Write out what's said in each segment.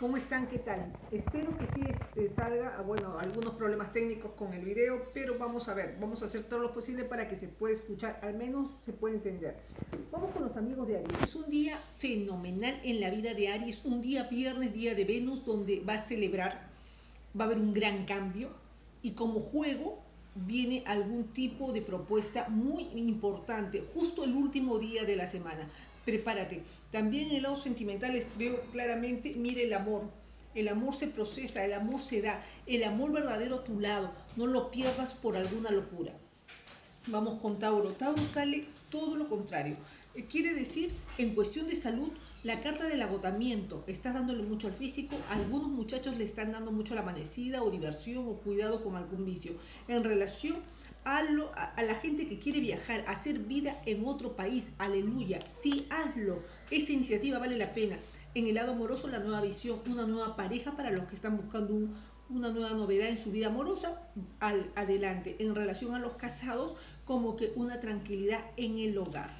¿Cómo están? ¿Qué tal? Espero que sí este, salga, ah, bueno, algunos problemas técnicos con el video, pero vamos a ver, vamos a hacer todo lo posible para que se pueda escuchar, al menos se pueda entender. Vamos con los amigos de Aries. Es un día fenomenal en la vida de Aries, un día viernes, día de Venus, donde va a celebrar, va a haber un gran cambio y como juego viene algún tipo de propuesta muy importante, justo el último día de la semana prepárate. También en el lado sentimental veo claramente, mire el amor. El amor se procesa, el amor se da, el amor verdadero a tu lado. No lo pierdas por alguna locura. Vamos con Tauro. Tauro sale todo lo contrario. Eh, quiere decir, en cuestión de salud, la carta del agotamiento. Estás dándole mucho al físico. Algunos muchachos le están dando mucho a la amanecida o diversión o cuidado con algún vicio. En relación a, la gente que quiere viajar, hacer vida en otro país. Aleluya. Sí, hazlo. Esa iniciativa vale la pena. En el lado amoroso, la nueva visión, una nueva pareja para los que están buscando una nueva novedad en su vida amorosa. Adelante. En relación a los casados, como que una tranquilidad en el hogar.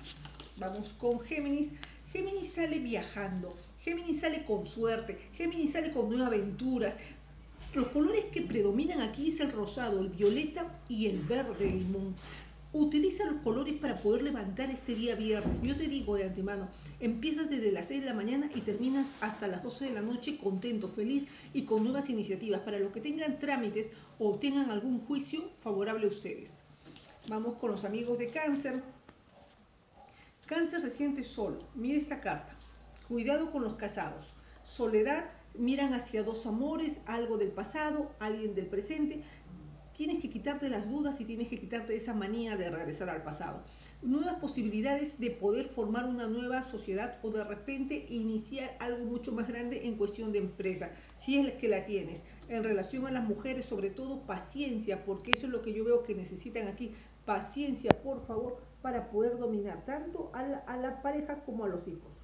Vamos con Géminis. Géminis sale viajando. Géminis sale con suerte, Géminis sale con nuevas aventuras, los colores que predominan aquí es el rosado, el violeta y el verde limón. Utiliza los colores para poder levantar este día viernes. Yo te digo de antemano, empiezas desde las 6 de la mañana y terminas hasta las 12 de la noche contento, feliz y con nuevas iniciativas para los que tengan trámites o tengan algún juicio favorable a ustedes. Vamos con los amigos de cáncer. Cáncer se siente solo. Mire esta carta. Cuidado con los casados. Soledad miran hacia dos amores, algo del pasado, alguien del presente. Tienes que quitarte las dudas y tienes que quitarte esa manía de regresar al pasado. Nuevas posibilidades de poder formar una nueva sociedad o de repente iniciar algo mucho más grande en cuestión de empresa, si es que la tienes. En relación a las mujeres, sobre todo paciencia, porque eso es lo que yo veo que necesitan aquí. Paciencia, por favor, para poder dominar tanto a la, a la pareja como a los hijos.